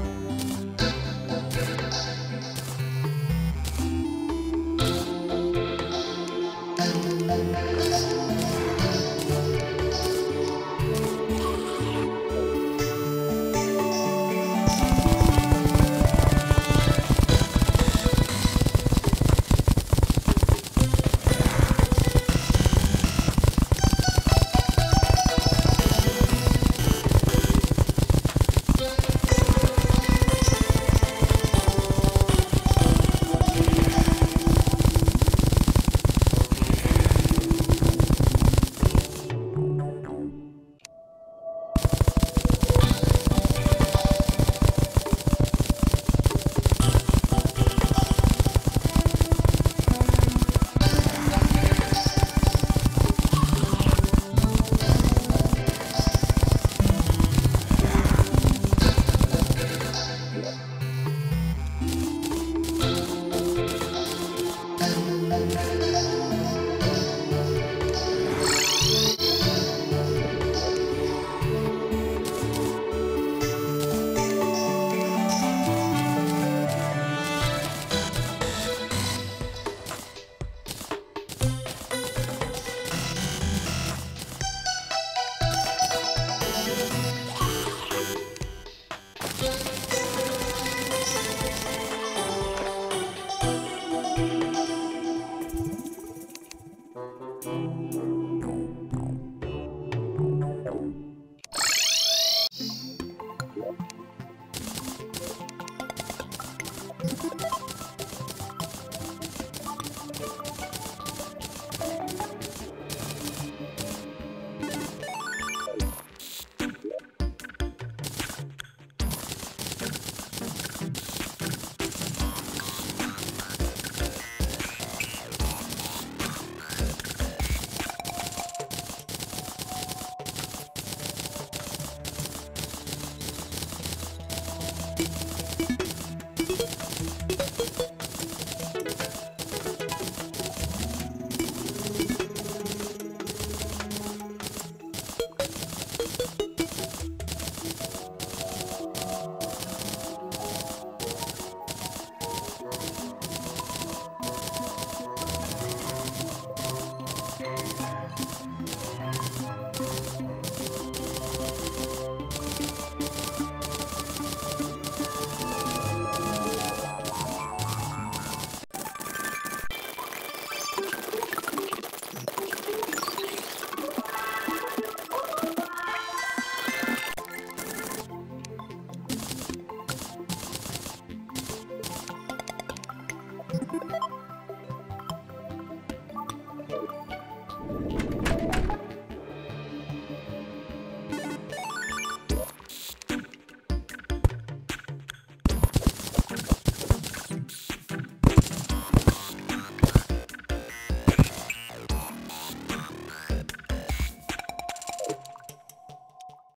Música